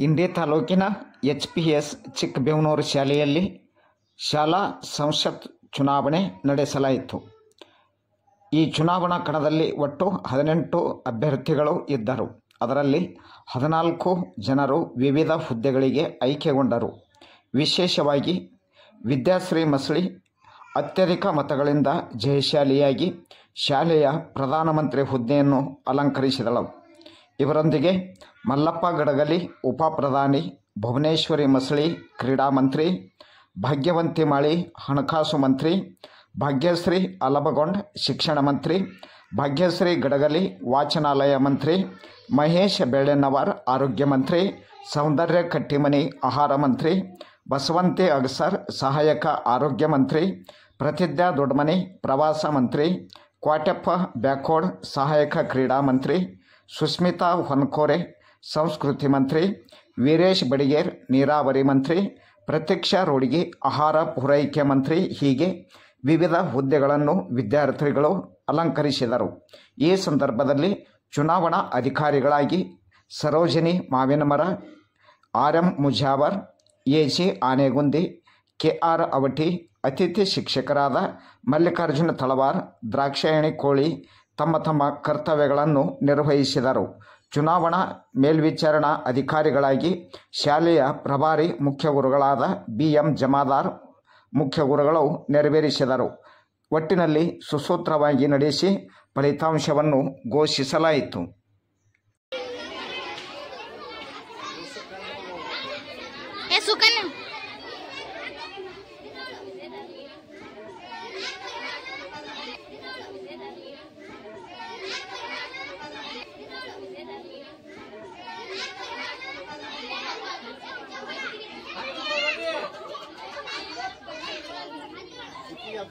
ಇಂಡಿ ತಾಲೂಕಿನ H P S ಚಿಕ್ಕಬೆವನೂರು ಶಾಲೆಯಲ್ಲಿ ಶಾಲಾ ಸಂಸತ್ ಚುನಾವಣೆ ನಡೆಸಲಾಯಿತು. ಈ ಚುನಾವಣಾ ಕಣದಲ್ಲಿ ಒಟ್ಟು ಹದಿನೆಂಟು ಅಭ್ಯರ್ಥಿಗಳು ಇದ್ದರು. ಅದರಲ್ಲಿ ಹದಿನಾಲ್ಕು ಜನರು ವಿವಿಧ ಹುದ್ದೆಗಳಿಗೆ ಆಯ್ಕೆಗೊಂಡರು. ವಿಶೇಷವಾಗಿ ವಿದ್ಯಾಶ್ರೀ ಮಸಳಿ, ಅತ್ಯಧಿಕ ಮತಗಳಿಂದ ಜಯಶಾಲಿಯಾಗಿ ಶಾಲೆಯ ಪ್ರಧಾನಮಂತ್ರಿ ಹುದ್ದೆಯನ್ನು ಅಲಂಕರಿಸಿದಳು. ಇವರೊಂದಿಗೆ ಮಲ್ಲಪ್ಪ ಗಡಗಲಿ, ಉಪ ಪ್ರಧಾನಿ, ಭುವನೇಶ್ವರಿ ಮಸಳಿ ಕ್ರೀಡಾ ಮಂತ್ರಿ, ಭಾಗ್ಯವಂತಿ ಮಾಳಿ, ಹಣಕಾಸು ಮಂತ್ರಿ, ಭಾಗ್ಯಶ್ರೀ ಅಲಬಗೊಂಡ್, ಶಿಕ್ಷಣ ಮಂತ್ರಿ, ಭಾಗ್ಯಶ್ರೀ ಗಡಗಲಿ, ವಾಚನಾಲಯ ಮಂತ್ರಿ, ಮಹೇಶ್ ಬೆಳೆನವರ್ ಆರೋಗ್ಯ ಮಂತ್ರಿ, ಸೌಂದರ್ಯ ಕಟ್ಟಿಮನಿ ಆಹಾರ ಮಂತ್ರಿ, ಬಸವಂತಿ ಅಗಸರ್, ಸಹಾಯಕ ಆರೋಗ್ಯ ಮಂತ್ರಿ ಪ್ರತಿಜ್ಞಾ ದೊಡ್ಡಮನಿ ಪ್ರವಾಸ ಮಂತ್ರಿ, ಕ್ವಾಟೆಪ್ಪ ಬ್ಯಾಕೋಡ್ ಸಹಾಯಕ ಕ್ರೀಡಾ ಮಂತ್ರಿ ಸುಸ್ಮಿತಾ ಹೊನ್ಕೋರೆ, ಸಂಸ್ಕೃತಿ ಮಂತ್ರಿ, ವೀರೇಶ್ ಬಡಿಗೇರ್, ನೀರಾವರಿ ಮಂತ್ರಿ, ಪ್ರತ್ಯಕ್ಷ ರೋಡಿಗೆ ಆಹಾರ ಪೂರೈಕೆ ಮಂತ್ರಿ, ಹೀಗೆ ವಿವಿಧ ಹುದ್ದೆಗಳನ್ನು ವಿದ್ಯಾರ್ಥಿಗಳು ಅಲಂಕರಿಸಿದರು. ಈ ಸಂದರ್ಭದಲ್ಲಿ ಚುನಾವಣಾ ಅಧಿಕಾರಿಗಳಾಗಿ Sarojini Mavinamara, R M Mujawar, A G Anegundi, K R Avati, ಅತಿಥಿ ಶಿಕ್ಷಕರಾದ ಮಲ್ಲಿಕಾರ್ಜುನ ತಳವಾರ್, ದ್ರಾಕ್ಷಾಯಣಿ ಕೋಳಿ ತಮ್ಮ ತಮ್ಮ ಕರ್ತವ್ಯಗಳನ್ನು ನಿರ್ವಹಿಸಿದರು. ಚುನಾವಣಾ ಮೇಲ್ವಿಚಾರಣಾ ಅಧಿಕಾರಿಗಳಾಗಿ ಶಾಲೆಯ ಪ್ರಭಾರಿ ಮುಖ್ಯ ಗುರುಗಳಾದ ಬಿ ಎಂ ಜಮಾದಾರ್ ಮುಖ್ಯ ಗುರುಗಳು ನೆರವೇರಿಸಿದರು. ಒಟ್ಟಿನಲ್ಲಿ ಸುಸೂತ್ರವಾಗಿ ನಡೆಸಿ ಫಲಿತಾಂಶವನ್ನು ಘೋಷಿಸಲಾಯಿತು. ए